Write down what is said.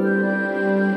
Música